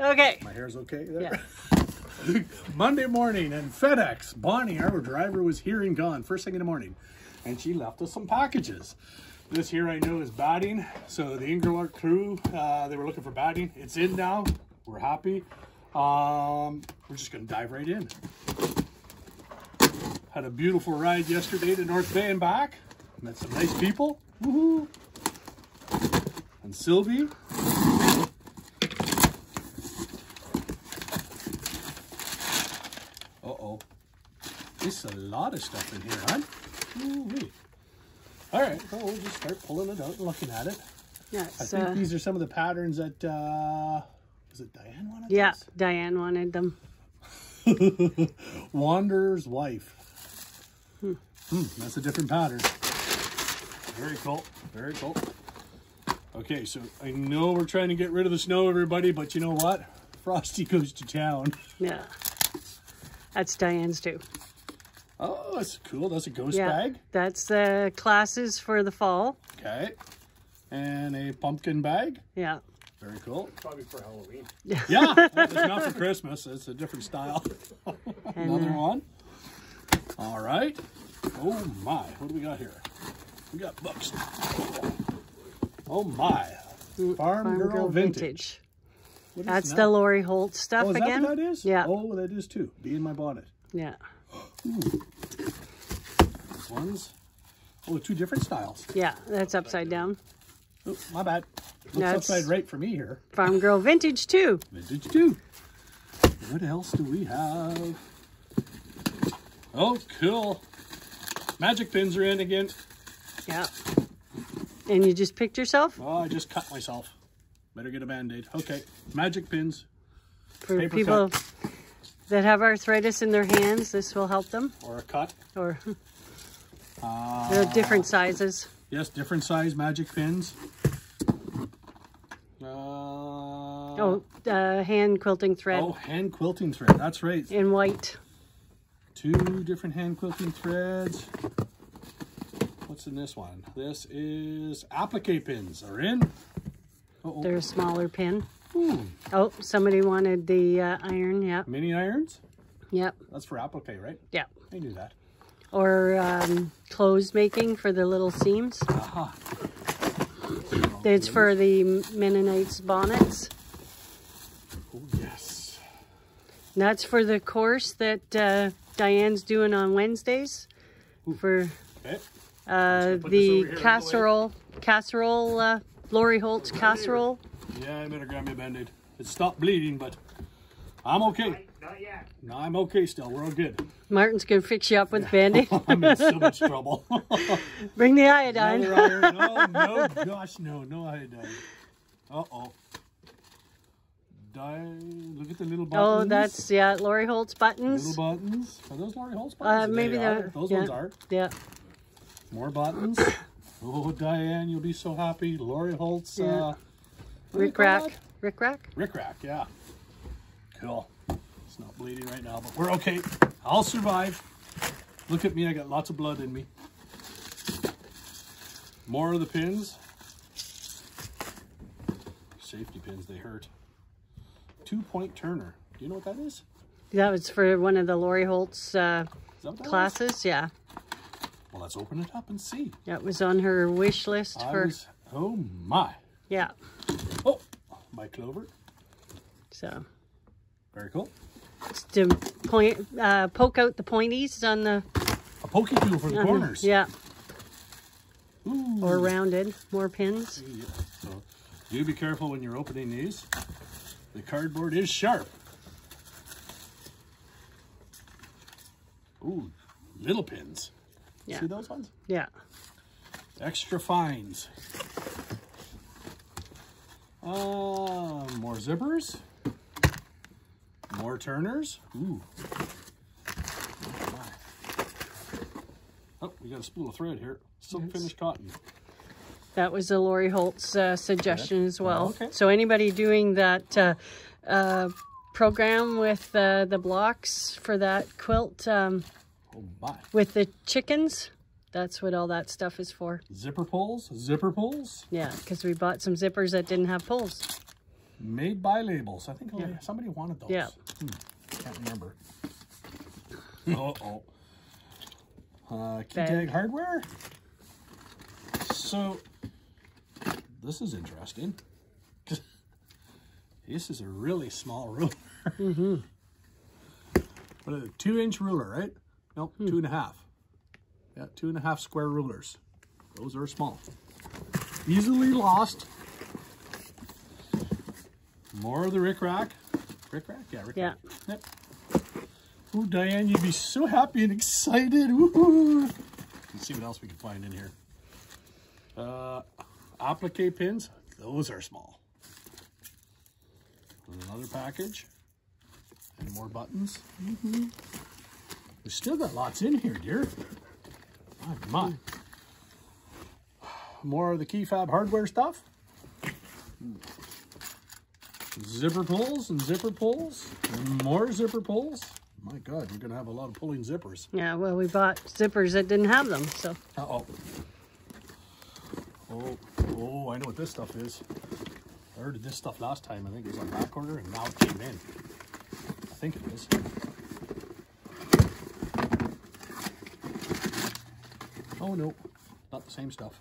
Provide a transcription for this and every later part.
Okay. My hair's okay there? Yeah. Monday morning and FedEx, Bonnie, our driver, was here and gone first thing in the morning. And she left us some packages. This here I know is batting. So the Ingerlark crew, uh, they were looking for batting. It's in now. We're happy. Um, we're just going to dive right in. Had a beautiful ride yesterday to North Bay and back. Met some nice people. Woohoo! And Sylvie. Uh-oh. There's a lot of stuff in here, huh? All right, well, we'll just start pulling it out and looking at it. Yeah. I think uh, these are some of the patterns that, uh, was it Diane wanted yeah. this? Diane wanted them. Wanderer's Wife. Hmm, that's a different pattern. Very cool. Very cool. Okay, so I know we're trying to get rid of the snow, everybody, but you know what? Frosty goes to town. Yeah. That's Diane's too. Oh, that's cool. That's a ghost Yeah. bag. That's the classes for the fall. Okay. And a pumpkin bag. Yeah. Very cool. Probably for Halloween. Yeah, it's not for Christmas. It's a different style. Another uh, one. All right. Oh my, what do we got here? We got books. Oh my. Farm, Farm Girl, Girl Vintage. Vintage. That's that? the Lori Holt stuff Oh, is again. that what that is? Yeah. Oh, that is too. Bee in my bonnet. Yeah. These ones. Oh, two different styles. Yeah. That's upside down. Oh, my bad. Looks That's- upside right for me here. Farm Girl Vintage too. Vintage too. What else do we have? Oh, cool. Magic pins are in again. Yeah. And you just picked yourself Oh, I just cut myself. Better get a band-aid. Okay, magic pins for Paper people that have arthritis in their hands. This will help them. or a cut. Or Uh, they're different sizes. yes, different size magic pins. Uh, Oh, uh, hand quilting thread oh, hand quilting thread. That's right. in white. Two different hand quilting threads. What's in this one? This is applique pins are in. Uh-oh. They're a smaller pin. Ooh, Oh, somebody wanted the uh, iron. Yep. mini irons. Yep. That's for applique, right? Yep. I knew that. Or um, clothes making for the little seams. Aha. It's for the Mennonites bonnets. Oh, yes. And that's for the course that uh, Diane's doing on Wednesdays for Okay. uh, put this over the here the casserole, casserole, uh, Lori Holt's casserole. Yeah, I better grab me a band-aid. It stopped bleeding, but I'm okay. Not yet. No, I'm okay still. We're all good. Martin's gonna fix you up with Band-Aid. I'm in so much trouble. Bring the iodine. Another. No, no, gosh, no, no iodine. Uh-oh. Die. Look at the little buttons. Oh, that's yeah, Lori Holt's buttons. Little buttons. Are those Lori Holt's Uh, buttons? maybe they they're. Those yeah, ones are. Yeah, More buttons. Oh, Diane, you'll be so happy. Lori Holt's. Yeah. Uh, what do you Rick call Rack. Rick Rack. Rick Rack, yeah. Cool. It's not bleeding right now, but we're okay. I'll survive. Look at me, I got lots of blood in me. More of the pins. Safety pins, they hurt. Two point turner. Do you know what that is? That was for one of the Lori Holt's uh, Is that what that is? classes. Yeah, Well, let's open it up and see. that was on her wish list I for. was- oh my. Yeah, clover. so Very cool. it's to point, uh, poke out the pointies on the A pokey tool for the on the- corners. Yeah, Ooh. or rounded. More pins. Yeah, So do be careful when you're opening these. The cardboard is sharp. Ooh, little pins. Yeah. See those ones? Yeah, Extra fines. Uh, more zippers. More turners. Ooh. Oh, we got a spool of thread here. Silk finished cotton. that was a Lori Holt's uh, suggestion as well. Oh, okay. So anybody doing that uh, uh, program with uh, the blocks for that quilt um, Oh with the chickens, that's what all that stuff is for. Zipper pulls, zipper pulls. Yeah, because we bought some zippers that didn't have pulls. Made by Labels. I think Yeah. somebody wanted those. Yeah. Hmm, Can't remember. Uh-oh. Uh, key Bag. tag hardware. So, this is interesting. this is a really small ruler. Mm-hmm. What is it? Two inch ruler, right? Nope, Hmm. two and a half. Yeah, two and a half square rulers. Those are small. Easily lost. More of the Rick Rack. Rick Rack? Yeah, Rick Yeah. Rack. Yep. Ooh, Diane, you'd be so happy and excited. Woohoo! Let's see what else we can find in here. Uh, applique pins. Those are small. Another package. And more buttons. Mm -hmm. We've still got lots in here, dear. My, my. More of the key fob hardware stuff. Zipper pulls and zipper pulls. And more zipper pulls. My God, we're going to have a lot of pulling zippers. Yeah, well, we bought zippers that didn't have them, so. Uh-oh. Oh, oh, I know what this stuff is. I ordered this stuff last time. I think it was on back order, and now it came in. I think it is. Oh, no. Not the same stuff.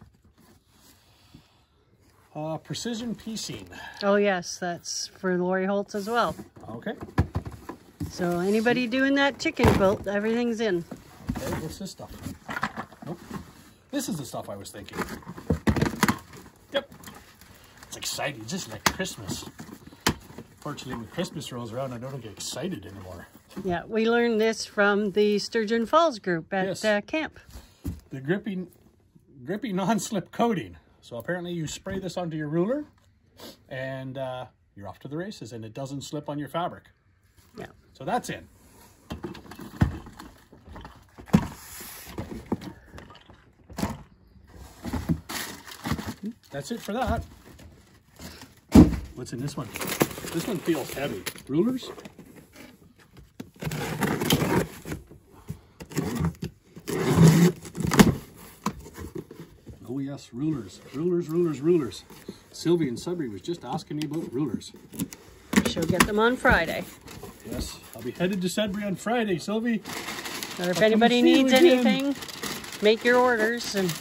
Uh, precision piecing. Oh, yes, that's for Lori Holt's as well. Okay. So anybody doing that chicken quilt, everything's in. Okay, what's this stuff? Nope. This is the stuff I was thinking. Yep. It's exciting, just like Christmas. Fortunately, when Christmas rolls around, I don't get excited anymore. Yeah, we learned this from the Sturgeon Falls group at Yes. uh, camp. The grippy, grippy non-slip coating. So apparently you spray this onto your ruler and uh, you're off to the races and it doesn't slip on your fabric. Yeah. So that's in. That's it for that. What's in this one? This one feels heavy. Rulers? Oh yes, rulers. Rulers, rulers, rulers. Sylvie and Sudbury was just asking me about rulers. She'll get them on Friday. Yes, I'll be headed to Sudbury on Friday, Sylvie. Or if come anybody needs anything, make your orders and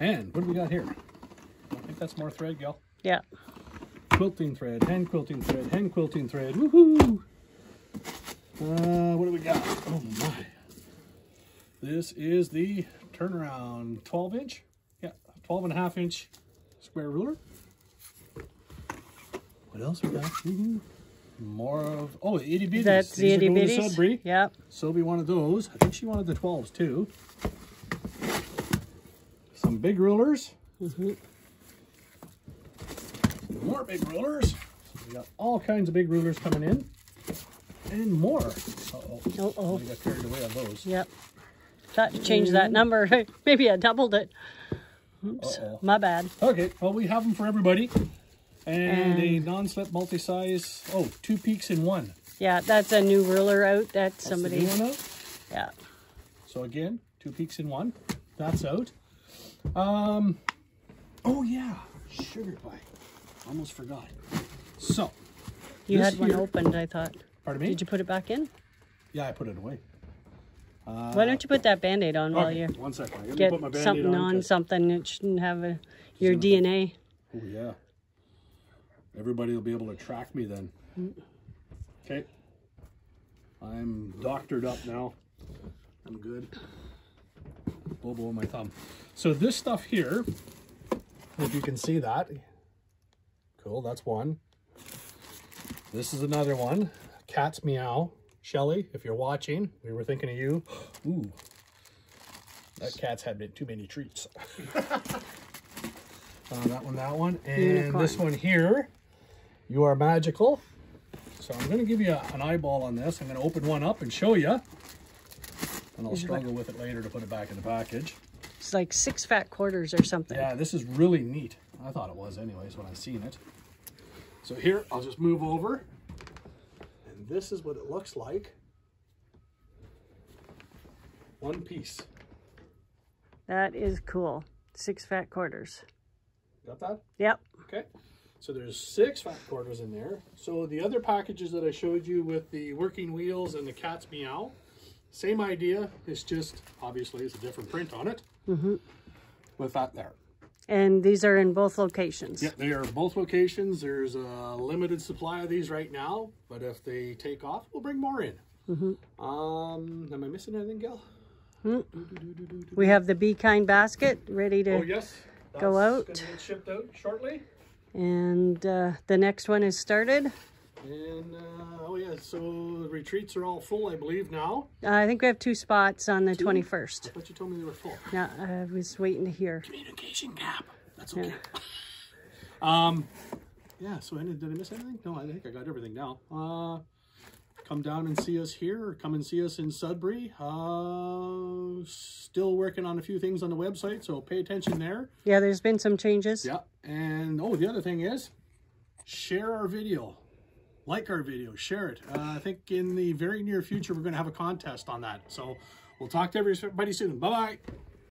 And what do we got here? I think that's more thread, gal. yeah. Quilting thread, hand quilting thread, hand quilting thread. Woohoo! Uh, what do we got? Oh my. This is the turnaround 12 inch. Yeah, 12 and a half inch square ruler. What else we got? Woohoo. More of, oh, the itty bitties. That's the These are itty bitties. Sudbury. Yep. Sylvie wanted those. I think she wanted the 12s too. Some big rulers. Mhm. More big rulers. We got all kinds of big rulers coming in. And more. Uh-oh. Uh-oh. I got carried away on those. Yep. Thought to change that number. Maybe I doubled it. Oops. Uh-oh. My bad. Okay, well, we have them for everybody. And, a non-slip multi-size. Oh, two peaks in one. Yeah, that's a new ruler out that That's somebody. new one out. Yeah. So again, two peaks in one. That's out. Um, oh yeah, sugar pie. Almost forgot. So, You had one here- opened, I thought. pardon me. Did you put it back in? Yeah, I put it away. Uh, Why don't you put that band-aid on while okay, you one second. Let get put my Band-Aid something on, 'cause- something that shouldn't have a, your DNA. Oh yeah. Everybody will be able to track me then. Okay. I'm doctored up now. I'm good. Bobo on my thumb. So this stuff here, if you can see that. Cool, that's one. This is another one. Cat's meow. Shelly, if you're watching, we were thinking of you. Ooh. That cat's had too many treats. uh, that one, that one. And Unicorn. this one here. You are magical. So I'm going to give you a- an eyeball on this. I'm going to open one up and show you. And I'll struggle with it later to put it back in the package. It's like six fat quarters or something. Yeah, this is really neat. I thought it was anyways when I seen it. So here, I'll just move over. This is what it looks like. One piece. That is cool. Six fat quarters. Got that? Yep. Okay. So there's six fat quarters in there. So the other packages that I showed you with the working wheels and the cat's meow, same idea. It's just, obviously, it's a different print on it. Mm-hmm. With that there. And these are in both locations. Yeah, they are both locations. There's a limited supply of these right now, but if they take off, we'll bring more in. Mm-hmm. Um, am I missing anything, Gail? We have the Be Kind basket ready to, Oh yes, Go That's out. Shipped out shortly. and uh, the next one is started. And uh, oh yeah, so the retreats are all full, I believe now. Uh, I think we have two spots on the 21st. But you told me they were full. Yeah, I was waiting to hear. Communication gap. That's okay. um, yeah. So did I miss anything? No, I think I got everything now. Uh, come down and see us here, or come and see us in Sudbury. Uh, still working on a few things on the website, so pay attention there. Yeah, there's been some changes. Yeah. And oh, the other thing is, share our video. Like our video, share it. Uh, I think in the very near future, we're going to have a contest on that. So we'll talk to everybody soon. Bye-bye.